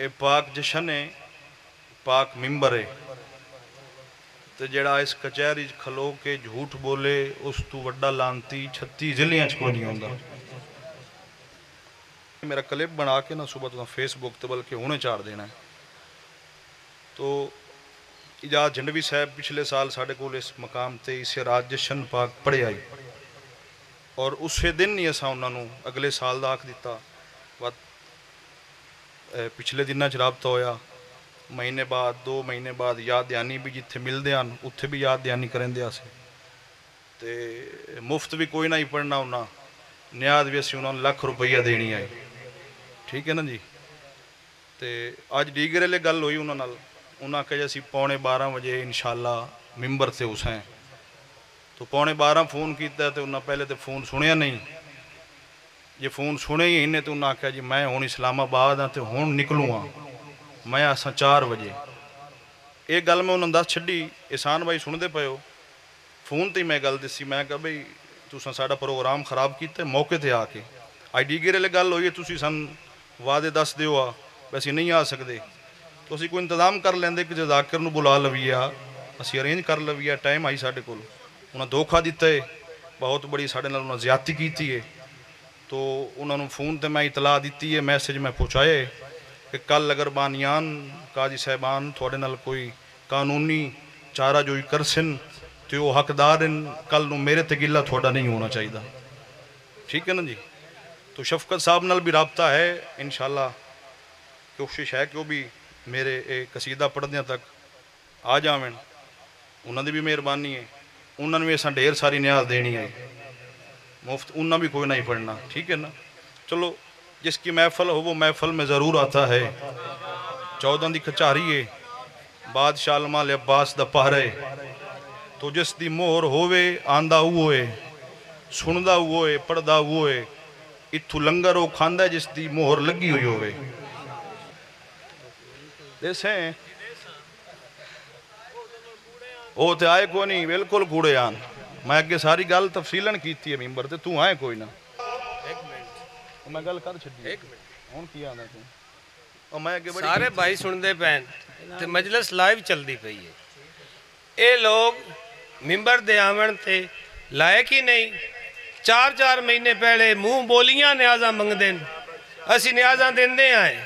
ਇਹ ਪਾਕ ਜਸ਼ਨ ਹੈ ਪਾਕ ਮਿੰਬਰ। ਹੈ ਤੇ ਜਿਹੜਾ ਇਸ ਕਚਹਿਰੀ 'ਚ ਖਲੋ ਕੇ ਝੂਠ ਬੋਲੇ, ਉਸ ਤੋਂ ਵੱਡਾ ਲਾਂਤੀ 36 ਜ਼ਿਲ੍ਹਿਆਂ 'ਚ ਕੋਈ ਨਹੀਂ ਹੁੰਦਾ। ਮੇਰਾ ਕਲਿੱਪ ਬਣਾ ਕੇ ਨਾ ਸਵੇਰ ਤੋਂ ਫੇਸਬੁੱਕ ਤੇ ਬਲਕਿ ਹੁਣੇ ਚਾੜ ਦੇਣਾ ਹੈ। ਤੋ ਇਜਾਜ਼ ਜੰਡਵੀ ਸਾਹਿਬ, ਪਿਛਲੇ ਸਾਲ ਸਾਡੇ ਕੋਲ ਇਸ ਮਕਾਮ ਤੇ ਇਸੇ ਰਾਜ ਜਸ਼ਨ ਪਾਕ ਪੜ੍ਹਿਆ ਹੀ ਔਰ ਉਸੇ ਦਿਨ ਹੀ ਅਸਾਂ ਉਹਨਾਂ ਨੂੰ ਅਗਲੇ ਸਾਲ ਦਾ ਆਖ ਦਿੱਤਾ। ਪਿਛਲੇ ਦਿਨਾਂ ਚ ਰਾਬਤਾ ਹੋਇਆ। ਮਹੀਨੇ ਬਾਅਦ 2 ਮਹੀਨੇ ਬਾਅਦ ਯਾਦ ਦਹਾਨੀ ਵੀ ਜਿੱਥੇ ਮਿਲਦੇ ਹਨ, ਉੱਥੇ ਵੀ ਯਾਦ ਦਹਾਨੀ ਕਰਨਦੇ ਅਸੀਂ। ਤੇ ਮੁਫਤ ਵੀ ਕੋਈ ਨਾ ਹੀ ਪੜਨਾ ਉਹਨਾਂ। ਨਿਆਦ ਵੀ ਅਸੀਂ ਉਹਨਾਂ ਨੂੰ ਲੱਖ ਰੁਪਈਆ ਦੇਣੀ ਆਈ। ਠੀਕ ਹੈ ਨਾ ਜੀ? ਤੇ ਅੱਜ ਡੀਗਰੇ ਲਈ ਗੱਲ ਹੋਈ ਉਹਨਾਂ ਨਾਲ। ਉਹਨਾਂ ਕਹੇ ਅਸੀਂ ਪੌਣੇ 12 ਵਜੇ ਇਨਸ਼ਾਅੱਲਾ ਮਿੰਬਰ ਤੇ ਉਸਾਂ ਤੋ ਪੌਣੇ 12 ਫੋਨ ਕੀਤਾ ਤੇ ਉਹਨਾਂ ਪਹਿਲੇ ਤੇ ਫੋਨ ਸੁਣਿਆ ਨਹੀਂ। ਜੇ ਫੋਨ ਸੁਣਿਆ ਹੀ ਇਹਨੇ ਤੇ ਉਹਨਾਂ ਆਖਿਆ ਜੀ, ਮੈਂ ਹੁਣ ਇਸਲਾਮਾਬਾਦ ਆ ਤੇ ਹੁਣ ਨਿਕਲੂਆਂ ਮੈਂ ਆਸਾਂ 4 ਵਜੇ। ਇਹ ਗੱਲ ਮੈਂ ਉਹਨਾਂ ਨੂੰ ਦੱਸ ਛੱਡੀ। ਇਸਾਨ ਬਾਈ ਸੁਣਦੇ ਪਇਓ ਫੋਨ ਤੇ ਹੀ ਮੈਂ ਗੱਲ ਦੱਸੀ। ਮੈਂ ਕਿਹਾ ਬਈ, ਤੁਸੀਂ ਸਾਡਾ ਪ੍ਰੋਗਰਾਮ ਖਰਾਬ ਕੀਤਾ, ਮੌਕੇ ਤੇ ਆ ਕੇ। ਆਈਡੀ ਗੇਰੇ ਲਈ ਗੱਲ ਹੋਈ ਤੁਸੀਂ ਸਾਨੂੰ ਵਾਅਦੇ ਦੱਸ ਦਿਓ ਆ। ਵੀ ਅਸੀਂ ਨਹੀਂ ਆ ਸਕਦੇ। ਤੁਸੀਂ ਕੋਈ ਇੰਤਜ਼ਾਮ ਕਰ ਲੈਂਦੇ ਕਿ ਜਜ਼ਾਕਰ ਨੂੰ ਬੁਲਾ ਲਵੀਆ ਅਸੀਂ ਅਰੇਂਜ ਕਰ ਲਵੀਆ ਟਾਈਮ ਆਈ ਸਾਡੇ ਕੋਲ। ਉਹਨਾਂ ਧੋਖਾ ਦਿੱਤਾ ਹੈ ਬਹੁਤ ਬੜੀ ਸਾਡੇ ਨਾਲ ਉਹਨਾਂ ਜ਼ਿਆਦਤੀ ਕੀਤੀ ਹੈ ਤੋ ਉਹਨਾਂ ਨੂੰ ਫੋਨ ਤੇ ਮੈਂ ਇਤਲਾਹ ਦਿੱਤੀ ਹੈ ਮੈਸੇਜ ਮੈਂ ਪਹੁੰਚਾਇਆ ਹੈ ਕਿ ਕੱਲ ਅਗਰ ਬਾਨੀਆਨ ਕਾਜੀ ਸਾਹਿਬਾਨ ਤੁਹਾਡੇ ਨਾਲ ਕੋਈ ਕਾਨੂੰਨੀ ਚਾਰਾ ਜੋਈ ਕਰਸਨ ਤੇ ਉਹ ਹੱਕਦਾਰ ਹਨ ਕੱਲ ਨੂੰ ਮੇਰੇ ਤੇ ਗਿੱਲਾ ਤੁਹਾਡਾ ਨਹੀਂ ਹੋਣਾ ਚਾਹੀਦਾ। ਠੀਕ ਹੈ ਨਾ ਜੀ? ਤੋ ਸ਼ਫਕਤ ਸਾਹਿਬ ਨਾਲ ਵੀ ਰਾਬਤਾ ਹੈ, ਇਨਸ਼ਾਅੱਲਾ। ਕੋਸ਼ਿਸ਼ ਹੈ ਕਿ ਉਹ ਵੀ ਮੇਰੇ ਇਹ ਕਸੀਦਾ ਪੜ੍ਹਦਿਆਂ ਤੱਕ ਆ ਜਾਵਣ। ਉਹਨਾਂ ਦੀ ਵੀ ਮਿਹਰਬਾਨੀ ਹੈ। ਉਹਨਾਂ ਨੂੰ ਵੀ ਅਸਾਂ ਢੇਰ ਸਾਰੀ ਨਿਆਜ਼ ਦੇਣੀ ਹੈ। मुफ्त उन्ना भी कोई नहीं पढ़ना ठीक है ना चलो जिसकी महफल हो वो महफल में ज़रूर आता है चौदह की कचारी है बादशाह माल अब्बास दा पहरे तो जिस दी मोहर होवे आंदा वो है सुनदा वो है पढ़दा वो है इथू लंगर वो खांदा है जिस दी मोहर लगी हुई होवे देसे ਉਹ ਤੇ ਆਏ ਕੋ ਨਹੀਂ ਬਿਲਕੁਲ ਕੂੜੇ ਆਨ ਮੈਂ ਅੱਗੇ ਸਾਰੀ ਗੱਲ ਤਫਸੀਲਨ ਕੀਤੀ ਹੈ ਮੈਂਬਰ ਤੇ ਤੂੰ ਆਏ ਕੋਈ ਨਾ। ਇੱਕ ਮਿੰਟ। ਮੈਂ ਗੱਲ ਕਰ ਛੱਡੀ। ਇੱਕ ਮਿੰਟ। ਹੁਣ ਕੀ ਆਂਦਾ ਤੂੰ? ਉਹ ਮੈਂ ਅੱਗੇ ਬੜੀ ਸਾਰੇ ਭਾਈ ਸੁਣਦੇ ਪੈਣ ਤੇ ਮਜਲਿਸ ਲਾਈਵ ਚੱਲਦੀ ਪਈ ਹੈ। ਇਹ ਲੋਕ ਮਿੰਬਰ ਦੇ ਆਵਣ ਤੇ ਲਾਇਕ ਹੀ ਨਹੀਂ। ਚਾਰ ਚਾਰ ਮਹੀਨੇ ਪਹਿਲੇ ਮੂੰਹ ਬੋਲੀਆਂ ਨਿਆਜ਼ਾਂ ਮੰਗਦੇ ਨੇ। ਅਸੀਂ ਨਿਆਜ਼ਾਂ ਦਿੰਦੇ ਆਏ।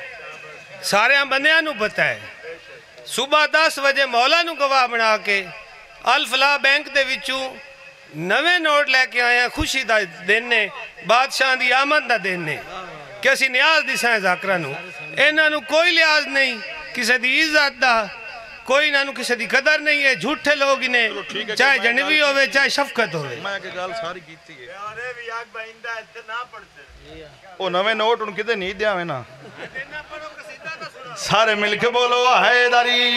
ਸਾਰਿਆਂ ਬੰਦਿਆਂ ਨੂੰ ਪਤਾ ਹੈ। ਸਵੇਰ 10 ਵਜੇ ਮੌਲਾ ਨੂੰ ਗਵਾਹ ਬਣਾ ਕੇ ਅਲ ਫਲਾਹ ਬੈਂਕ ਦੇ ਵਿੱਚੋਂ ਨਵੇਂ ਨੋਟ ਲੈ ਕੇ ਆਏ ਆ ਖੁਸ਼ੀ ਦਾ ਦਿਨ ਨੇ ਬਾਦਸ਼ਾਹ ਦੀ ਆਮਦ ਦਾ ਦਿਨ ਨੇ ਕਿ ਅਸੀਂ ਨਿਆਜ਼ ਦੀ ਸਾਂ ਜ਼ਾਕਰਾਂ ਨੂੰ ਇਹਨਾਂ ਨੂੰ ਕੋਈ ਲਿਹਾਜ਼ ਨਹੀਂ ਕਿਸੇ ਦੀ ਇੱਜ਼ਤ ਦਾ ਕੋਈ ਇਹਨਾਂ ਨੂੰ ਕਿਸੇ ਦੀ ਕਦਰ ਨਹੀਂ ਹੈ ਝੂਠੇ ਲੋਕ ਹੀ ਨੇ ਚਾਹੇ ਜਨਵੀ ਹੋਵੇ ਚਾਹੇ ਸ਼ਫਕਤ ਹੋਵੇ। ਮੈਂ ਅੱਗੇ ਗੱਲ ਸਾਰੀ ਕੀਤੀ ਹੈ। ਅਰੇ ਵੀ ਆਗ ਬੈਂਦਾ ਇੱਥੇ ਨਾ ਪੜਦੇ ਉਹ ਨਵੇਂ ਨੋਟ ਹੁਣ ਕਿਤੇ ਨਹੀਂ ਦਿਆਵੇਂ ਨਾ। ਸਾਰੇ ਮਿਲ ਕੇ ਬੋਲੋ ਹੈਦਾਰੀ